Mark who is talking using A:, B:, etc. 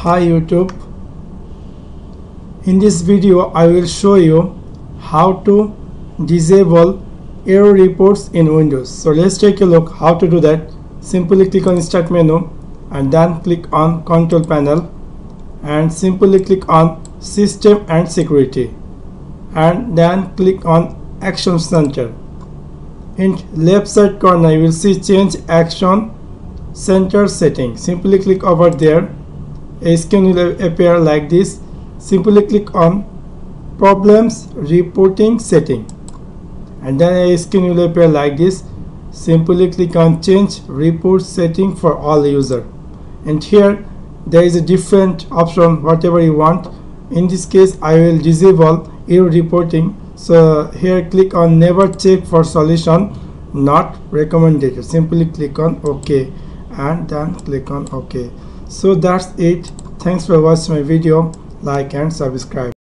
A: Hi YouTube. In this video I will show you how to disable error reports in Windows. So let's take a look how to do that. Simply click on start menu and then click on control panel and simply click on system and security and then click on action center. In left side corner you will see change action center setting. Simply click over there a screen will appear like this. Simply click on problems reporting setting. And then a screen will appear like this. Simply click on change report setting for all user. And here there is a different option whatever you want. In this case I will disable error reporting. So here click on never check for solution not recommended. Simply click on ok. And then click on ok so that's it. Thanks for watching my video. Like and subscribe